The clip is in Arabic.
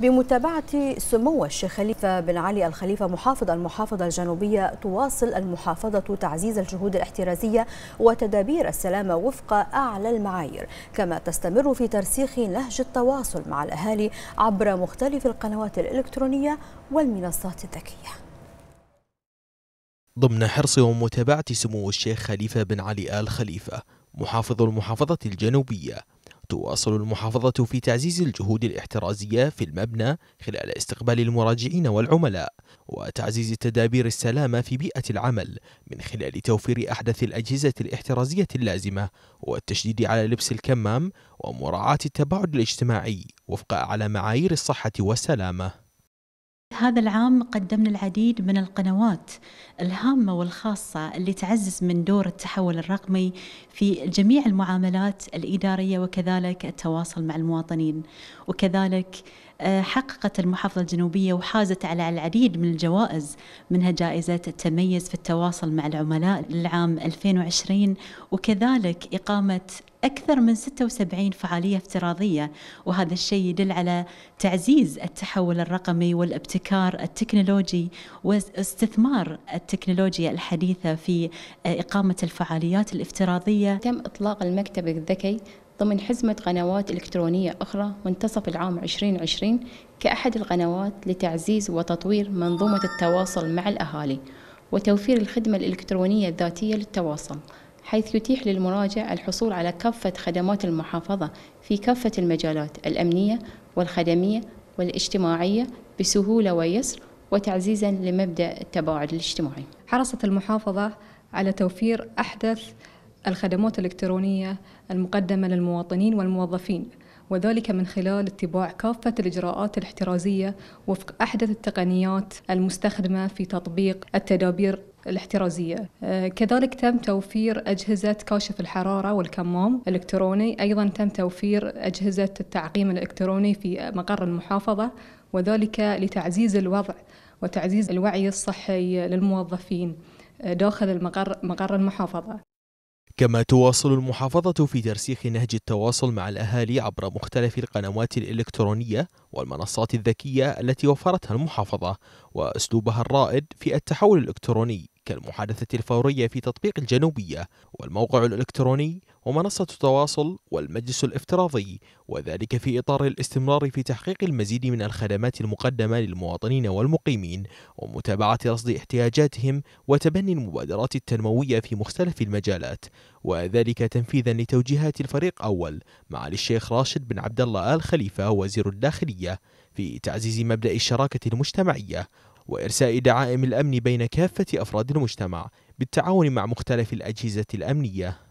بمتابعة سمو الشيخ خليفة بن علي الخليفة محافظ المحافظة الجنوبية تواصل المحافظة تعزيز الجهود الاحترازية وتدابير السلامة وفق أعلى المعايير. كما تستمر في ترسيخ نهج التواصل مع الأهالي عبر مختلف القنوات الإلكترونية والمنصات الذكية. ضمن حرص ومتابعة سمو الشيخ خليفة بن علي آل خليفة محافظ المحافظة الجنوبية. تواصل المحافظة في تعزيز الجهود الاحترازية في المبنى خلال استقبال المراجعين والعملاء وتعزيز تدابير السلامة في بيئة العمل من خلال توفير أحدث الأجهزة الاحترازية اللازمة والتشديد على لبس الكمام ومراعاة التباعد الاجتماعي وفق أعلى معايير الصحة والسلامة. هذا العام قدمنا العديد من القنوات الهامة والخاصة اللي تعزز من دور التحول الرقمي في جميع المعاملات الإدارية وكذلك التواصل مع المواطنين. وكذلك حققت المحافظة الجنوبية وحازت على العديد من الجوائز منها جائزة التميز في التواصل مع العملاء للعام 2020 وكذلك إقامة أكثر من 76 فعالية افتراضية. وهذا الشيء يدل على تعزيز التحول الرقمي والابتكار التكنولوجي واستثمار التكنولوجيا الحديثة في إقامة الفعاليات الافتراضية. تم إطلاق المكتب الذكي ضمن حزمة قنوات إلكترونية أخرى منتصف العام 2020 كأحد القنوات لتعزيز وتطوير منظومة التواصل مع الأهالي وتوفير الخدمة الإلكترونية الذاتية للتواصل حيث يتيح للمراجع الحصول على كافة خدمات المحافظة في كافة المجالات الأمنية والخدمية والاجتماعية بسهولة ويسر وتعزيزا لمبدأ التباعد الاجتماعي. حرصت المحافظة على توفير أحدث الخدمات الإلكترونية المقدمة للمواطنين والموظفين وذلك من خلال اتباع كافة الإجراءات الاحترازية وفق أحدث التقنيات المستخدمة في تطبيق التدابير الاحترازية. آه، كذلك تم توفير أجهزة كاشف الحرارة والكمام الإلكتروني. أيضا تم توفير أجهزة التعقيم الإلكتروني في مقر المحافظة وذلك لتعزيز الوضع وتعزيز الوعي الصحي للموظفين آه، داخل المقر مقر المحافظة. كما تواصل المحافظة في ترسيخ نهج التواصل مع الأهالي عبر مختلف القنوات الإلكترونية والمنصات الذكية التي وفرتها المحافظة وأسلوبها الرائد في التحول الإلكتروني. كالمحادثة الفورية في تطبيق الجنوبية والموقع الإلكتروني ومنصة التواصل والمجلس الافتراضي وذلك في إطار الاستمرار في تحقيق المزيد من الخدمات المقدمة للمواطنين والمقيمين ومتابعة رصد احتياجاتهم وتبني المبادرات التنموية في مختلف المجالات وذلك تنفيذا لتوجيهات الفريق أول معالي الشيخ راشد بن عبد الله آل خليفة وزير الداخلية في تعزيز مبدأ الشراكة المجتمعية وإرساء دعائم الأمن بين كافة أفراد المجتمع بالتعاون مع مختلف الأجهزة الأمنية.